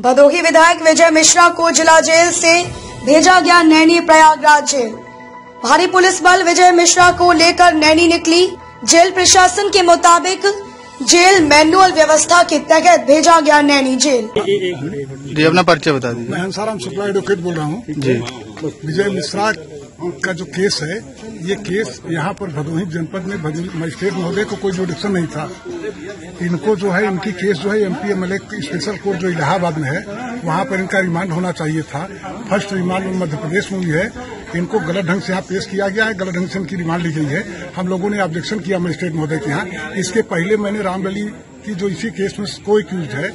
भदोही विधायक विजय मिश्रा को जिला जेल से भेजा गया नैनी प्रयागराज जेल। भारी पुलिस बल विजय मिश्रा को लेकर नैनी निकली। जेल प्रशासन के मुताबिक जेल मैनुअल व्यवस्था के तहत भेजा गया नैनी जेल। जी अपना पर्चा बता दीजिए। मैं हंसाराम शुक्ला एडवोकेट बोल रहा हूँ। जी। विजय मिश्रा का जो केस है, ये केस यहाँ पर भदोही जनपद में मजिस्ट्रेट महोदय को कोई जुडिक्शन नहीं था। इनको जो है, इनकी केस जो है एमपी एमएलए स्पेशल कोर्ट जो इलाहाबाद में है, वहाँ पर इनका रिमांड होना चाहिए था। फ़र्स्ट रिमांड मध्य प्रदेश में हुई है। इनको गलत ढंग से यहाँ पेश किया गया है, गलत ढंग से इनकी रिमांड ली गई है। हम लोगों ने ऑब्जेक्शन किया मजिस्ट्रेट महोदय के यहाँ। इसके पहले मैंने रामबली की जो इसी केस में को एक्यूज है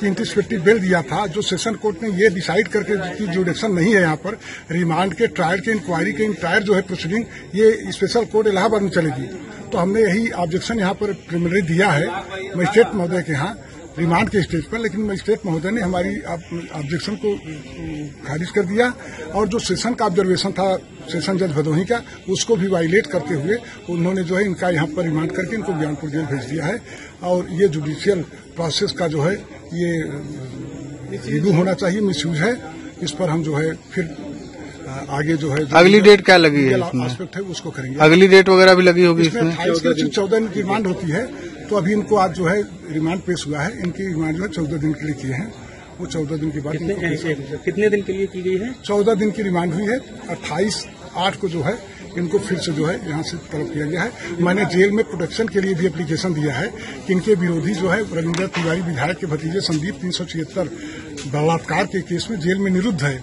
कि इंटिसिपेटिव बेल दिया था, जो सेशन कोर्ट ने ये डिसाइड करके जिसकी जुडिक्शन नहीं है यहाँ पर, रिमांड के, ट्रायल के इंक्वायरी के इंटायर जो है प्रोसीडिंग ये स्पेशल कोर्ट इलाहाबाद में चलेगी। तो हमने यही ऑब्जेक्शन यहाँ पर प्रिलिमिनरी दिया है मजिस्ट्रेट महोदय के यहाँ। रिमांड के स्टेज पर लेकिन मजिस्ट्रेट महोदय ने हमारी ऑब्जेक्शन को खारिज कर दिया और जो सेशन का ऑब्जर्वेशन था सेशन जज भदोही का उसको भी वायलेट करते हुए उन्होंने जो है इनका यहाँ पर रिमांड करके इनको ज्ञानपुर जेल भेज दिया है और ये जुडिशियल प्रोसेस का जो है ये रिव्यू होना चाहिए मिसयूज है। इस पर हम जो है फिर आगे जो है अगली डेट क्या लगी है इसमें? है उसको करेंगे। अगली डेट वगैरह भी लगी होगी इसमें अट्ठाईस चौदह दिन की रिमांड होती है। तो अभी इनको आज जो है रिमांड पेश हुआ है। इनकी रिमांड जो है चौदह दिन के लिए किए हैं। वो चौदह दिन के बाद कितने कितने दिन के लिए की गई है? चौदह दिन की रिमांड हुई है। अट्ठाईस आठ को जो है इनको फिर से जो है यहाँ से तलब किया गया है। मैंने जेल में प्रोटेक्शन के लिए भी एप्लीकेशन दिया है कि इनके विरोधी जो है रविंद्र तिवारी विधायक के भतीजे संदीप तीन सौ छिहत्तर बलात्कार के केस में जेल में निरुद्ध है।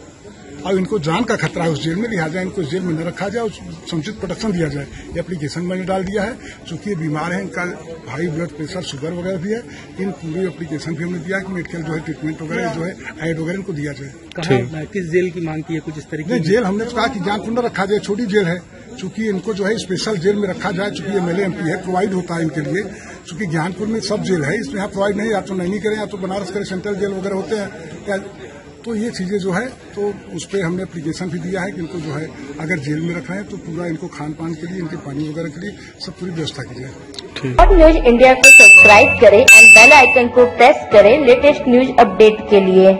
और इनको जान का खतरा है उस जेल में लिहाजा इनको इस जेल में न रखा जाए समुचित प्रोटेक्शन दिया जाए। ये एप्लीकेशन मैंने डाल दिया है। चूँकि ये बीमार है इनका हाई ब्लड प्रेशर शुगर वगैरह भी है इन पूरी एप्लीकेशन भी हमने दिया कि मेडिकल जो है ट्रीटमेंट वगैरह जो है एड वगैरह इनको दिया जाए। किस जेल की मांग की है कुछ इस तरीके की? जेल हमने तो कहा कि ज्ञानपुर न रखा जाए छोटी जेल है। चूँकि इनको जो है स्पेशल जेल में रखा जाए चूँकि एमएलए एमपी है प्रोवाइड होता है इनके लिए। चूँकि ज्ञानपुर में सब जेल है इसमें यहाँ प्रोवाइड नहीं या तो नहीं करें या तो बनारस करें सेंट्रल जेल वगैरह होते हैं या तो ये चीज़ें जो है तो उस पर हमने अप्लीकेशन भी दिया है कि इनको जो है अगर जेल में रख है हैं तो पूरा इनको खान पान के लिए इनके पानी वगैरह के लिए सब पूरी व्यवस्था की जाए अब न्यूज़ इंडिया को सब्सक्राइब करें एंड बेल आइकन को प्रेस करें लेटेस्ट न्यूज़ अपडेट के लिए।